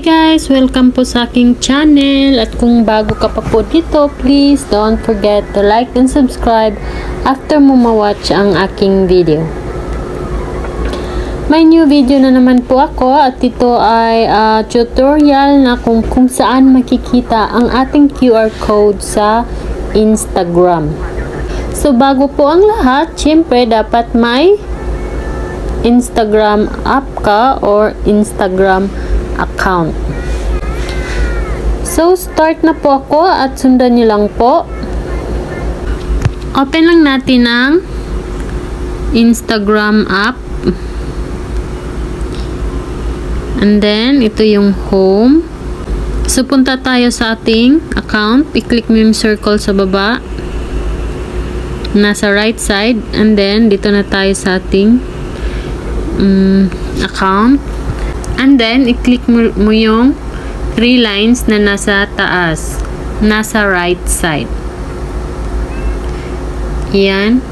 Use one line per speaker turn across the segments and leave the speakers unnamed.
guys! Welcome po sa aking channel. At kung bago ka pa po dito, please don't forget to like and subscribe after mo ma-watch ang aking video. May new video na naman po ako at ito ay uh, tutorial na kung, kung saan makikita ang ating QR code sa Instagram. So bago po ang lahat, syempre dapat may Instagram app ka or Instagram account. So, start na po ako at sundan nyo lang po. Open lang natin ang Instagram app. And then, ito yung home. So, punta tayo sa ating account. I-click mo yung circle sa baba. Nasa right side. And then, dito na tayo sa ating um, account. And then, i-click mo, mo yung three lines na nasa taas. Nasa right side. Yan.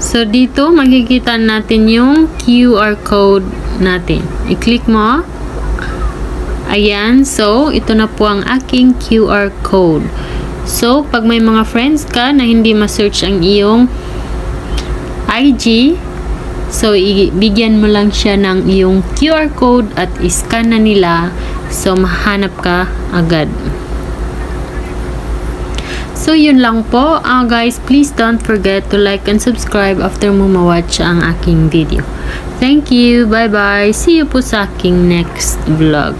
So, dito, makikita natin yung QR code natin. I-click mo. Ayan. So, ito na po ang aking QR code. So, pag may mga friends ka na hindi ma-search ang iyong IG, So, bigyan mo lang siya ng iyong QR code at iscan na nila. So, mahanap ka agad. So, yun lang po. Uh, guys, please don't forget to like and subscribe after mo ma-watch ang aking video. Thank you. Bye-bye. See you po sa aking next vlog.